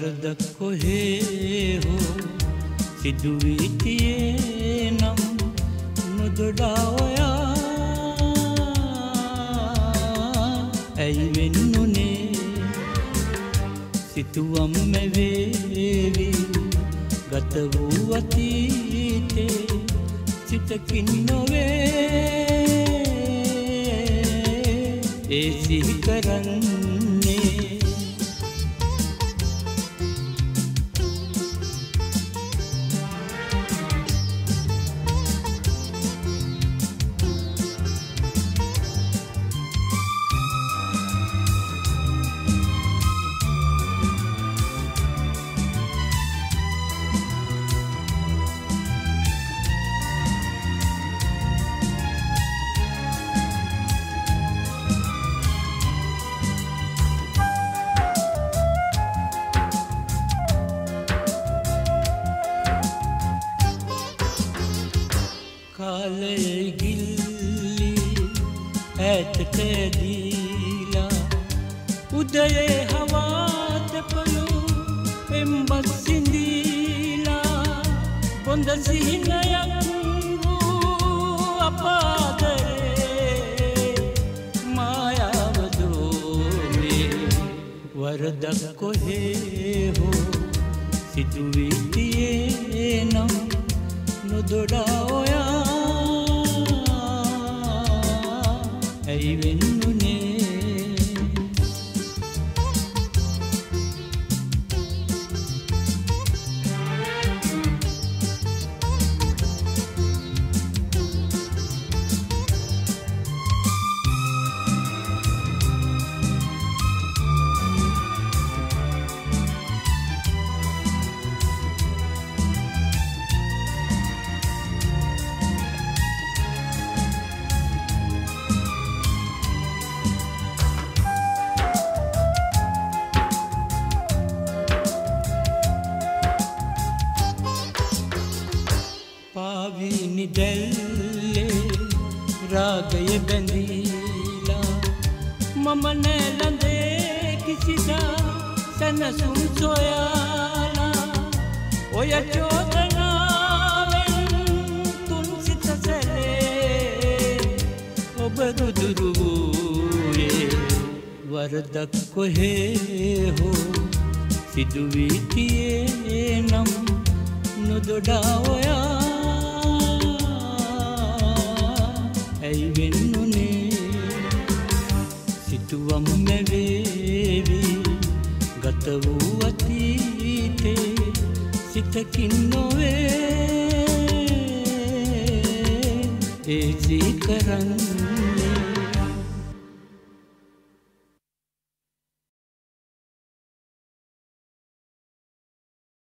වරදක් කොහේ හෝ සිදුවී තියේ නම් නොදොඩා ඔයා ඇයි වෙන්නුනේ? සිතුවම් මැවේවි ගත වූ අතීතේ සිතකින් නොවේ. ඒ සිහි කරන්නේ ඇතට දීලා උදයේ හවාත පළු පෙම්බත් සිඳීලා. බොඳ සිහිනයක් වූ අපාදරේ මායාවදෝමේ වරදක් කොහේ හෝ සිදුවී තියේ නම් නොදොඩා ඔයා ඇයි දැල්ලේ රාගය බැඳීලා. මම නෑලඳේ කිසිදා සැනසුම් සොයාලා. ඔය චෝදනාවෙන් තුන් සිත සැලේ ඔබ දුදුරු වූයේ වරදක් කොහේ හෝ සිදුවී තියේ නම් නොදොඩා ඔයා වූ අතීතේ සිතකින් නොවේ. ඒසි කරන්න